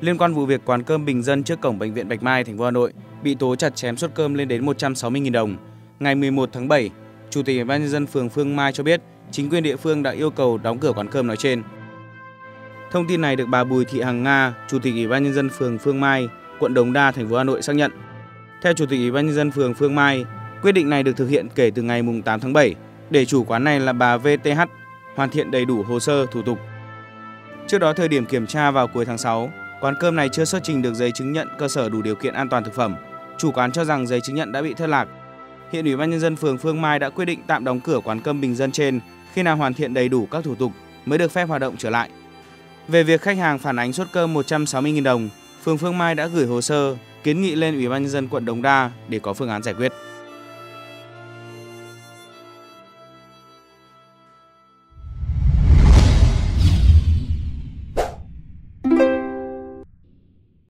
liên quan vụ việc quán cơm bình dân trước cổng bệnh viện Bạch Mai thành phố Hà Nội bị tố chặt chém suất cơm lên đến 160.000 đồng. Ngày 11 tháng 7, Chủ tịch Ủy ban nhân dân phường Phương Mai cho biết chính quyền địa phương đã yêu cầu đóng cửa quán cơm nói trên. Thông tin này được bà Bùi Thị Hằng Nga, Chủ tịch Ủy ban nhân dân phường Phương Mai, quận Đống Đa, thành phố Hà Nội xác nhận. Theo Chủ tịch Ủy ban nhân dân phường Phương Mai, quyết định này được thực hiện kể từ ngày 8 tháng 7 để chủ quán này là bà VTH hoàn thiện đầy đủ hồ sơ thủ tục. Trước đó thời điểm kiểm tra vào cuối tháng 6, quán cơm này chưa xuất trình được giấy chứng nhận cơ sở đủ điều kiện an toàn thực phẩm. Chủ quán cho rằng giấy chứng nhận đã bị thất lạc. Hiện Ủy ban nhân dân phường Phương Mai đã quyết định tạm đóng cửa quán cơm bình dân trên khi nào hoàn thiện đầy đủ các thủ tục mới được phép hoạt động trở lại. Về việc khách hàng phản ánh suất cơm 160.000 đồng, phường Phương Mai đã gửi hồ sơ kiến nghị lên Ủy ban nhân dân quận Đống Đa để có phương án giải quyết.